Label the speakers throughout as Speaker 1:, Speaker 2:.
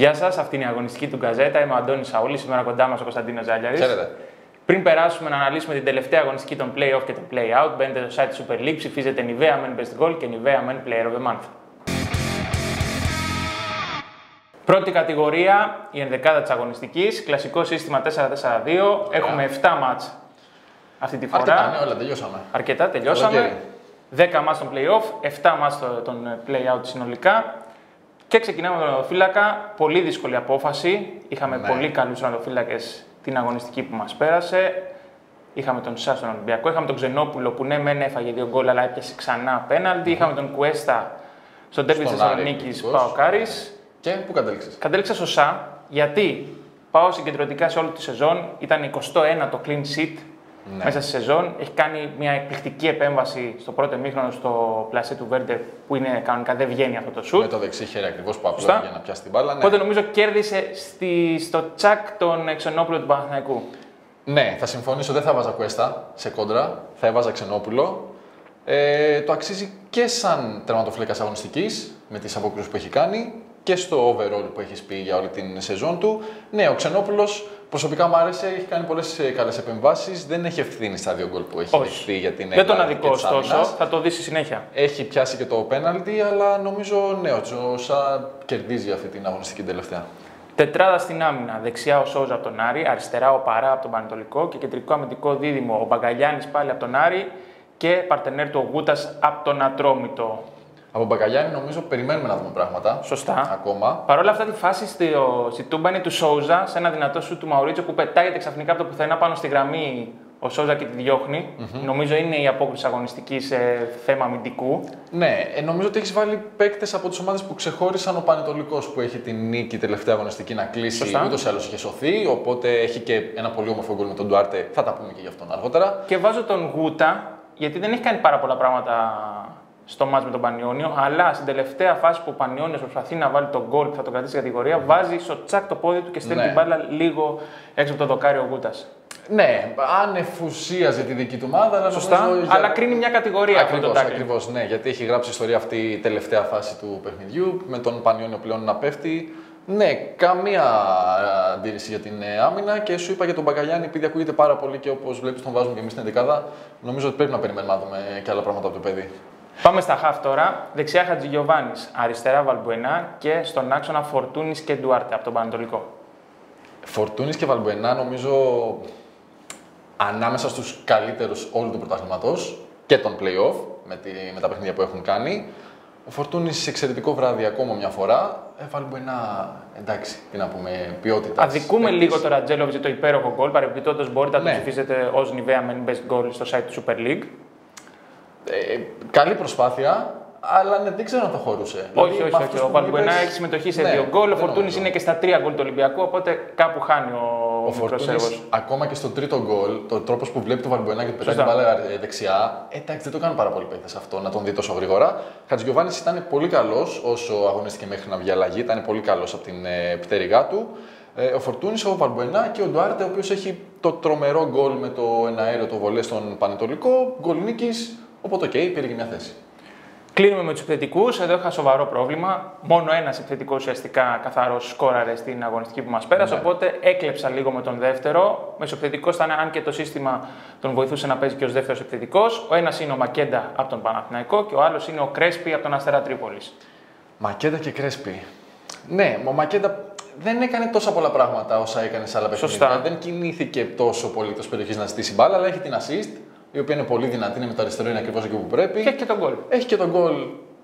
Speaker 1: Γεια σας, αυτή είναι η αγωνιστική του Γκαζέτα. Είμαι ο Αντώνης Σαούλης, σήμερα κοντά μας ο Κωνσταντίνος Ζάλιαρης.
Speaker 2: Χαίρετε.
Speaker 1: Πριν περάσουμε να αναλύσουμε την τελευταία αγωνιστική των play-off και των play-out, μπαίνετε στο site Super League, ψηφίζετε Nivea Men Best Goal και Nivea Men Player of the Month. Πρώτη κατηγορία, η ενδεκάδα της αγωνιστικής, κλασικό σύστημα 4-4-2. Έχουμε 7 μάτς αυτή τη φορά.
Speaker 2: Αρκετά, ναι, όλα τελειώσαμε.
Speaker 1: Αρκετά, τελειώσαμε. 10 μάτς των play-off, 7 μάτς των play-out συνολικά. Και ξεκινάμε με τον οδοφύλακα. Πολύ δύσκολη απόφαση. Είχαμε
Speaker 2: Ναι.
Speaker 1: πολύ καλούς οδοφύλακε την αγωνιστική που μας πέρασε. Είχαμε τον Σά στον Ολυμπιακό. Είχαμε τον Ξενόπουλο που ναι, μεν έφαγε δύο γκολ, αλλά έπιασε ξανά πέναλτι. Είχαμε τον Κουέστα στον τέρμι τη
Speaker 2: Στον Άρη,
Speaker 1: Θεσσαλονίκη
Speaker 2: ειδικός.
Speaker 1: Παοκάρη.
Speaker 2: Και πού κατέληξες;
Speaker 1: Κατέληξα στο Σά γιατί πάω συγκεντρωτικά σε όλη τη σεζόν. Ήταν 21 το clean sheet
Speaker 2: Ναι.
Speaker 1: μέσα στη σεζόν. Έχει κάνει μια εκπληκτική επέμβαση στο πρώτο μήχρονο στο πλασέ του Βέρντε που είναι κανονικά δεν βγαίνει αυτό το σουτ.
Speaker 2: Με το δεξί χέρι ακριβώς που
Speaker 1: Σωστά.
Speaker 2: απλώνει για να πιάσει την μπάλα. Ναι.
Speaker 1: Οπότε νομίζω κέρδισε στη, στο τσακ τον Ξενόπουλο του Παναθηναϊκού.
Speaker 2: ναι, θα συμφωνήσω, δεν θα βάζα Κουέστα σε κόντρα. Θα έβαζα Ξενόπουλο. Ε, το αξίζει και σαν τερματοφύλακα αγωνιστικής με τις αποκρούσεις που έχει κάνει και στο overall που έχεις πει για όλη την σεζόν του. Ναι, ο Ξενόπουλος προσωπικά μου άρεσε, έχει κάνει πολλές καλές επεμβάσεις. Δεν έχει ευθύνη στα δύο γκολ που έχει
Speaker 1: Όχι.
Speaker 2: δεχθεί για την
Speaker 1: Δεν τον
Speaker 2: Ελλάδα και
Speaker 1: αδικό
Speaker 2: της
Speaker 1: ωστόσο,
Speaker 2: άμυνας.
Speaker 1: θα το δεις στη συνέχεια.
Speaker 2: Έχει πιάσει και το πέναλτι, αλλά νομίζω ναι, ο Τζόσα κερδίζει αυτή την αγωνιστική τελευταία.
Speaker 1: Τετράδα στην άμυνα. Δεξιά ο Σόζα από τον Άρη, αριστερά ο Παρά από τον Πανετολικό και κεντρικό αμυντικό δίδυμο ο Μπαγκαλιάνης πάλι από τον Άρη και παρτενέρ του ο Γούτας από τον Ατρόμητο.
Speaker 2: Από Μπακαλιάνη νομίζω περιμένουμε να δούμε πράγματα.
Speaker 1: Σωστά.
Speaker 2: Ακόμα.
Speaker 1: Παρ' όλα αυτά τη φάση στη, στη τούμπα είναι του Σόουζα σε ένα δυνατό σου του Μαουρίτσο που πετάγεται ξαφνικά από το πουθενά πάνω στη γραμμή ο Σόουζα και τη διωχνει Νομίζω είναι η απόκριση αγωνιστικής σε θέμα αμυντικού.
Speaker 2: Ναι, ε, νομίζω ότι έχεις βάλει παίκτες από τις ομάδες που ξεχώρισαν ο Πανετολικός που έχει την νίκη τελευταία αγωνιστική να κλείσει.
Speaker 1: Σωστά.
Speaker 2: Ούτως ή άλλως είχε σωθεί. Οπότε έχει και ένα πολύ όμορφο γκολ με τον Ντουάρτε. Θα τα πούμε και γι' αυτόν αργότερα.
Speaker 1: Και βάζω τον Γούτα, γιατί δεν έχει κάνει πάρα πολλά πράγματα στο μάτς με τον Πανιόνιο, αλλά στην τελευταία φάση που ο Πανιόνιος προσπαθεί να βάλει τον γκολ που θα τον κρατήσει στην κατηγορία, βάζει στο τσακ το πόδι του και στέλνει
Speaker 2: Ναι.
Speaker 1: την μπάλα λίγο έξω από το δοκάρι ο Γούτας.
Speaker 2: Ναι, ανεφουσίαζε τη δική του ομάδα. Αλλά
Speaker 1: Σωστά,
Speaker 2: νομίζω για-
Speaker 1: αλλά κρίνει μια κατηγορία αυτό το
Speaker 2: Ακριβώς,
Speaker 1: tackling.
Speaker 2: ακριβώς, ναι, γιατί έχει γράψει η ιστορία αυτή η τελευταία φάση του παιχνιδιού, με τον Πανιόνιο πλέον να πέφτει. Ναι, καμία ε, αντίρρηση για την ε, άμυνα και σου είπα για τον Μπαγκαλιάνη, επειδή ακούγεται πάρα πολύ και όπως βλέπεις τον βάζουμε και εμείς στην 11 νομίζω ότι πρέπει να περιμένουμε να δούμε και άλλα πράγματα από το παιδί.
Speaker 1: Πάμε στα χαφ τώρα. Δεξιά Χατζηγιοβάνη, αριστερά Βαλμπουενά και στον άξονα Φορτούνης και Ντουάρτε από τον Πανατολικό.
Speaker 2: Φορτούνης και Βαλμπουενά νομίζω ανάμεσα στους καλύτερους όλου του πρωταθλήματος και των playoff με, τη, με τα παιχνίδια που έχουν κάνει. Ο Φορτούνης σε εξαιρετικό βράδυ ακόμα μια φορά. Ε, Βαλμπουενά, εντάξει, τι να πούμε, ποιότητας.
Speaker 1: Αδικούμε λίγο το Ρατζέλοβιτ για το υπέροχο γκολ. Παρεμπιπτόντως μπορείτε να
Speaker 2: Ναι.
Speaker 1: το ψηφίσετε ως Nivea Men Best Goal στο site του Super League.
Speaker 2: Ε, καλή προσπάθεια, αλλά ναι, δεν ξέρω αν θα χωρούσε.
Speaker 1: Όχι,
Speaker 2: Δηλαδή,
Speaker 1: όχι,
Speaker 2: με
Speaker 1: όχι.
Speaker 2: αυτούς
Speaker 1: Ο
Speaker 2: που
Speaker 1: Βαλμπουενά
Speaker 2: είπες,
Speaker 1: έχει συμμετοχή σε
Speaker 2: ναι,
Speaker 1: δύο γκολ. Ο
Speaker 2: δεν
Speaker 1: Φορτούνης
Speaker 2: νομίζω.
Speaker 1: είναι και στα τρία γκολ του Ολυμπιακού, οπότε κάπου χάνει ο,
Speaker 2: Ο
Speaker 1: μικρός
Speaker 2: Φορτούνης,
Speaker 1: Σέρβος.
Speaker 2: ακόμα και στο τρίτο γκολ, το τρόπος που βλέπει το Βαλμπουενά και του πετάει την
Speaker 1: Σωστά.
Speaker 2: μπάλα ε, δεξιά, ε, εντάξει, δεν το κάνουν πάρα πολύ παίκτες αυτό να τον δει τόσο γρήγορα. Χατζηγιοβάνης ήταν πολύ καλός όσο αγωνίστηκε μέχρι να βγει αλλαγή, ήταν πολύ καλός από την ε, πτέρυγά του. Ε, ο Φορτούνης, ο Βαλμπουενά και ο Ντουάρτε, ο οποίος έχει το τρομερό γκολ με το ένα αέριο το βολέ στον Πανετολικό, γκολ νίκης. Οπότε, οκ, πήρε και μια θέση.
Speaker 1: Κλείνουμε με τους επιθετικούς. Εδώ είχα σοβαρό πρόβλημα. Μόνο ένας επιθετικός ουσιαστικά καθαρός σκόραρε στην αγωνιστική που μας πέρασε.
Speaker 2: Ναι.
Speaker 1: Οπότε έκλεψα λίγο με τον δεύτερο. Μεσοπιθετικό ήταν, αν και το σύστημα τον βοηθούσε να παίζει και ως δεύτερος επιθετικός. Ο ένας είναι ο Μακέντα από τον Παναθηναϊκό και ο άλλος είναι ο Κρέσπι από τον Αστέρα Τρίπολης.
Speaker 2: Μακέντα και Κρέσπι. Ναι, ο Μακέντα δεν έκανε τόσα πολλά πράγματα όσα έκανε σε άλλα παιχνίδια.
Speaker 1: Σωστά.
Speaker 2: Δεν κινήθηκε τόσο πολύ εκτό περιοχή να ζητήσει μπάλα, αλλά έχει την assist, η οποία είναι πολύ δυνατή, είναι με το αριστερό, είναι ακριβώς εκεί που πρέπει.
Speaker 1: Και έχει και τον γκολ.
Speaker 2: Έχει και τον γκολ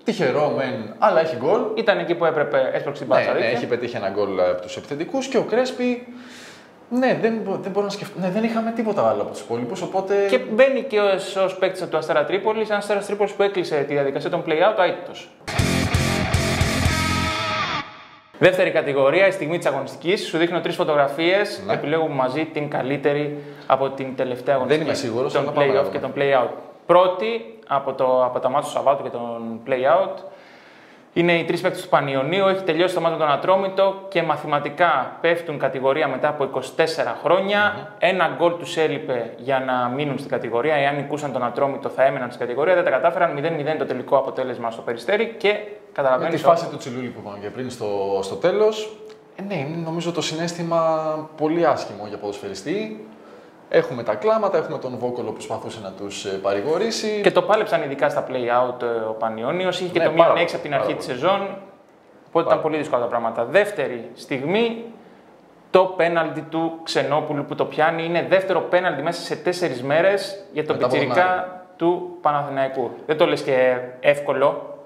Speaker 2: τυχερό, μεν, αλλά έχει γκολ.
Speaker 1: Ήταν εκεί που έπρεπε, έσπρωξε την
Speaker 2: Ναι,
Speaker 1: μπάλα.
Speaker 2: ναι, έχει πετύχει ένα γκολ από τους επιθετικούς και ο Κρέσπι. Ναι, δεν, μπο- δεν μπορώ να σκεφτώ. Ναι, δεν είχαμε τίποτα άλλο από τους υπόλοιπους, οπότε.
Speaker 1: Και μπαίνει και ως παίκτης του Αστέρα Τρίπολης, ένας Αστέρας Τρίπολης που έκλεισε τη διαδικασία των play-out αίτητος. Δεύτερη κατηγορία, η στιγμή της αγωνιστικής. Σου δείχνω τρεις φωτογραφίες.
Speaker 2: Ναι.
Speaker 1: Επιλέγουμε μαζί την καλύτερη από την τελευταία αγωνιστική.
Speaker 2: είμαι σίγουρος,
Speaker 1: Των
Speaker 2: αλλά πάμε να
Speaker 1: play-off
Speaker 2: δούμε.
Speaker 1: και των play-out. Πρώτη από, το, από τα μάτια του Σαββάτου και των play-out είναι οι τρεις παίκτες του Πανιωνίου. Έχει τελειώσει το μάτι με τον Ατρόμητο και μαθηματικά πέφτουν κατηγορία μετά από 24 χρονια Ένα γκολ τους έλειπε για να μείνουν στην κατηγορία. Εάν νικούσαν τον Ατρόμητο, θα έμεναν στην κατηγορία. Δεν τα κατάφεραν. 0-0 το τελικό αποτέλεσμα στο περιστέρι και
Speaker 2: Με
Speaker 1: καταλαβαίνεις.
Speaker 2: τη φάση του Τσιλούλη που είπαμε και πριν στο, στο τέλος. Ε, ναι, είναι νομίζω το συνέστημα πολύ άσχημο για ποδοσφαιριστή. Έχουμε τα κλάματα, έχουμε τον Βόκολο που προσπαθούσε να τους παρηγορήσει.
Speaker 1: Και το πάλεψαν ειδικά στα play-out ε, ο Πανιόνιος. Είχε και
Speaker 2: Ναι,
Speaker 1: το
Speaker 2: πάρα
Speaker 1: μείον 6 από την
Speaker 2: πολύ,
Speaker 1: αρχή
Speaker 2: πάρα
Speaker 1: της σεζόν. Οπότε ήταν πολύ δύσκολα τα πράγματα. Δεύτερη στιγμή, το πέναλτι του Ξενόπουλου που το πιάνει. Είναι δεύτερο πέναλτι μέσα σε τέσσερις μέρες για τον
Speaker 2: Μετά από τον
Speaker 1: πιτσιρικά του Παναθηναϊκού. Δεν το λες και εύκολο.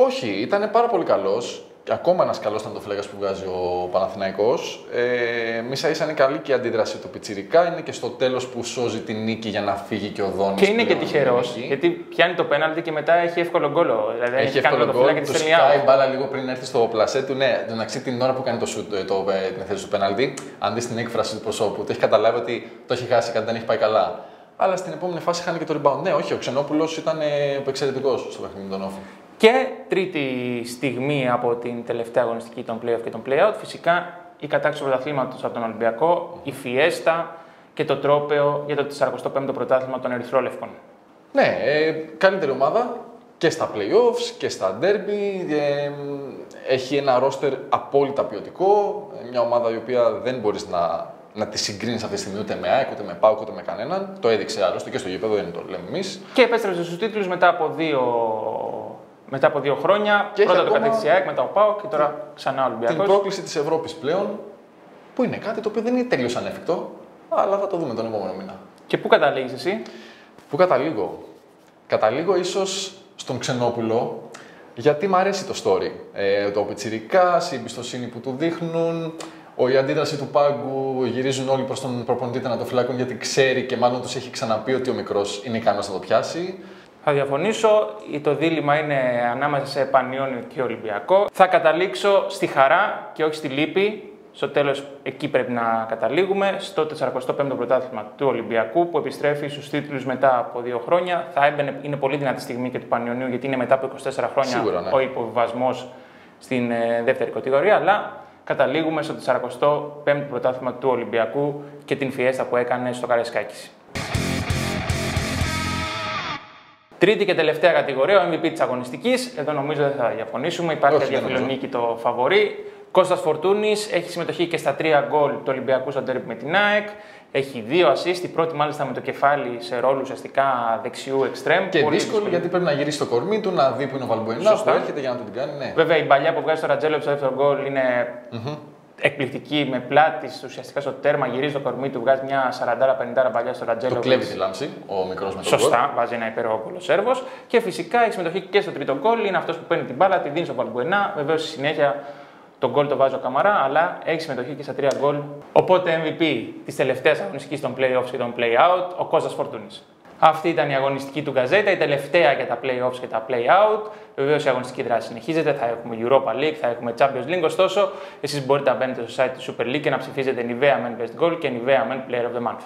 Speaker 2: Όχι, ήταν πάρα πολύ καλός. Ακόμα ένας καλός ήταν το φλέγας που βγάζει ο Παναθηναϊκός. Ε, μίσα ίσα είναι καλή και η αντίδραση του Πιτσιρικά. Είναι και στο τέλος που σώζει την νίκη για να φύγει και ο Δόνης
Speaker 1: Και είναι και
Speaker 2: πλέον
Speaker 1: τυχερός.
Speaker 2: νίκη.
Speaker 1: Γιατί πιάνει το πέναλτι και μετά έχει εύκολο γκολ. Δηλαδή
Speaker 2: Έχει
Speaker 1: κάνει
Speaker 2: εύκολο
Speaker 1: το
Speaker 2: γκολ,
Speaker 1: φυλάκι
Speaker 2: του
Speaker 1: τη στέλνει
Speaker 2: σκάει
Speaker 1: out.
Speaker 2: μπάλα λίγο πριν έρθει στο πλασέ του. Ναι, εντάξει την ώρα που κάνει το shoot, ε, το, ε, την θέση του πέναλτι, αν δεις την έκφραση του προσώπου, το έχει καταλάβει ότι το έχει χάσει, κάτι δεν έχει πάει καλά. Αλλά στην επόμενη φάση χάνει και το rebound. Ναι, όχι, ο Ξενόπουλος ήταν ε, εξαιρετικό στο παιχνίδι με τον Όφη.
Speaker 1: Και τρίτη στιγμή από την τελευταία αγωνιστική των play-off και των play-out, φυσικά η κατάξυση του πρωταθλήματος από τον Ολυμπιακό, η Φιέστα και το τρόπεο για το 45ο πρωτάθλημα των Ερυθρόλευκων.
Speaker 2: Ναι, ε, καλύτερη ομάδα και στα playoffs και στα derby. Ε, έχει ένα ρόστερ απόλυτα ποιοτικό. Ε, Μια ομάδα η οποία δεν μπορείς να, να τη συγκρίνεις αυτή τη στιγμή ούτε με ΑΕΚ, ούτε με ΠΑΟΚ, ούτε με κανέναν. Το έδειξε άλλωστε και στο γήπεδο, δεν το λέμε εμείς.
Speaker 1: Και επέστρεψε στους τίτλους μετά από δύο. Μετά από δύο χρόνια,
Speaker 2: Και έχει
Speaker 1: πρώτα το
Speaker 2: ακόμα-
Speaker 1: κατέκτησε η ΑΕΚ, μετά ο ΠΑΟΚ και τώρα ξανά ο
Speaker 2: Την
Speaker 1: Ολυμπιακός.
Speaker 2: πρόκληση της Ευρώπης πλέον, που είναι κάτι το οποίο δεν είναι τελείως ανέφικτο, αλλά θα το δούμε τον επόμενο μήνα.
Speaker 1: Και πού καταλήγεις εσύ,
Speaker 2: Πού καταλήγω; Καταλήγω ίσως στον Ξενόπουλο, γιατί μ' αρέσει το story. Ε, το πιτσιρικάς, η εμπιστοσύνη που του δείχνουν, ο, η αντίδραση του πάγκου, γυρίζουν όλοι προς τον προπονητή τερματοφυλάκων γιατί ξέρει και μάλλον τους έχει ξαναπεί ότι ο μικρός είναι ικανός να το πιάσει.
Speaker 1: Θα διαφωνήσω. Το δίλημα είναι ανάμεσα σε Πανιόνιο και Ολυμπιακό. Θα καταλήξω στη χαρά και όχι στη λύπη. Στο τέλος, εκεί πρέπει να καταλήγουμε. Στο 45ο πρωτάθλημα του Ολυμπιακού που επιστρέφει στους τίτλους μετά από δύο χρόνια. Θα έμπαινε, είναι πολύ δυνατή στιγμή και του Πανιονίου γιατί είναι μετά από 24 χρόνια
Speaker 2: Σίγουρα, ναι.
Speaker 1: ο υποβιβασμός στην ε, δεύτερη κατηγορία. Αλλά καταλήγουμε στο 45ο πρωτάθλημα του Ολυμπιακού και την φιέστα που έκανε στο Καραϊσκάκης. Τρίτη και τελευταία κατηγορία, ο MVP της αγωνιστικής. Εδώ νομίζω δεν θα διαφωνήσουμε. Υπάρχει
Speaker 2: Όχι, δεν
Speaker 1: αδιαφιλονίκη το φαβορή. Κώστας Φορτούνης έχει συμμετοχή και στα τρία γκολ του Ολυμπιακού στο τέρμι με την ΑΕΚ. Έχει δύο assist, η πρώτη μάλιστα με το κεφάλι σε ρόλο ουσιαστικά δεξιού εξτρέμ.
Speaker 2: Και
Speaker 1: Πολύ
Speaker 2: δύσκολη γιατί πρέπει να γυρίσει το κορμί του, να δει που είναι ο Βαλμποενά,
Speaker 1: Σωστά.
Speaker 2: που έρχεται για να του την κάνει. Ναι.
Speaker 1: Βέβαια η παλιά που βγάζει στο Ρατζέλο στο δεύτερο γκολ είναι εκπληκτική με πλάτη ουσιαστικά στο τέρμα. Γυρίζει το κορμί του, βγάζει μια 40-50 παλιά στο Ρατζέλο.
Speaker 2: Το κλέβει τη λάμψη, ο μικρός με τον γκολ.
Speaker 1: Σωστά, βάζει ένα υπέροχο γκολ ο Σέρβος. Και φυσικά έχει συμμετοχή και στο τρίτο γκολ. Είναι αυτός που παίρνει την μπάλα, τη δίνει στον Παλμπουενά. Βεβαίως στη συνέχεια τον γκολ το βάζει ο Καμαρά, αλλά έχει συμμετοχή και στα τρία γκολ. Οπότε MVP της τελευταίας αγωνιστικής των playoffs και των play-out, ο Κώστας Φορτούνης. Αυτή ήταν η αγωνιστική του Γκαζέτα, η τελευταία για τα playoffs και τα play-out. Βεβαίως η αγωνιστική δράση συνεχίζεται. Θα έχουμε Europa League, θα έχουμε Champions League. Ωστόσο, εσείς μπορείτε να μπαίνετε στο site του Super League και να ψηφίζετε Nivea Men Best Goal και Nivea Men Player of the Month.